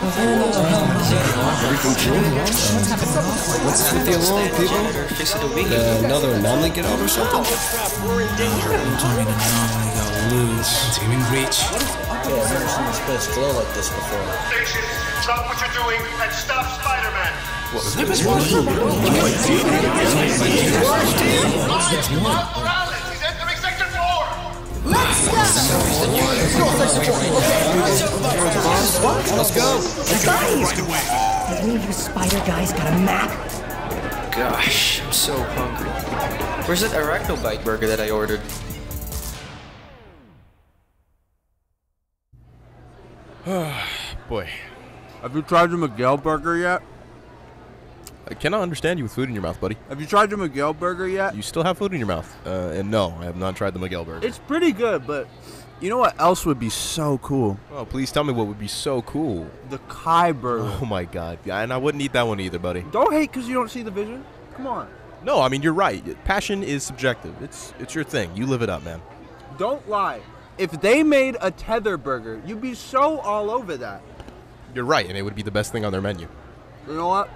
What's with the alarm, people? Uh, another anomaly get out or something? Tell me the anomaly got loose. Team in breach. Okay, I've never seen this place glow like this before. Stop what you're doing and stop Spider-Man. He's entering Sector 4. Let's go. Any of you spider guys got a map? Gosh, I'm so hungry. Where's that arachnobite burger that I ordered? Boy, Have you tried the Miguel burger yet? I cannot understand you with food in your mouth, buddy. Have you tried the Miguel burger yet? You still have food in your mouth. Uh, and no, I have not tried the Miguel burger. It's pretty good, but you know what else would be so cool? oh, please tell me what would be so cool. The Kai burger. Oh my god. Yeah, and I wouldn't eat that one either, buddy. Don't hate because you don't see the vision. Come on. No, I mean you're right. Passion is subjective. It's it's your thing. You live it up, man. Don't lie. If they made a tether burger, you'd be so all over that. You're right, and it would be the best thing on their menu. You know what?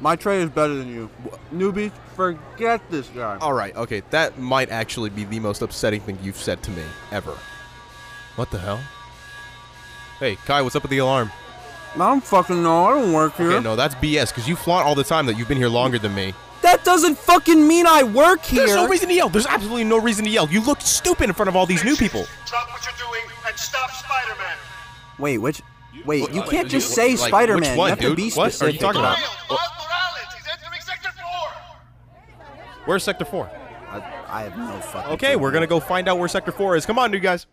My tray is better than you. Newbies, forget this guy. All right, okay, that might actually be the most upsetting thing you've said to me ever. What the hell? Hey, Kai, what's up with the alarm? I don't fucking know. I don't work here. Okay, no, that's BS because you flaunt all the time that you've been here longer than me. That doesn't fucking mean I work here. There's no reason to yell. There's absolutely no reason to yell. You look stupid in front of all these new people. Stop what you're doing and stop Spider-Man. Wait, which? Wait, you can't just say like, Spider-Man. which You one, have to dude? be What are you talking about? Miles Morales, he's entering Sector 4. Where's Sector 4? I, I have no fucking. Okay, we're gonna go find out where Sector 4 is. Come on, you guys.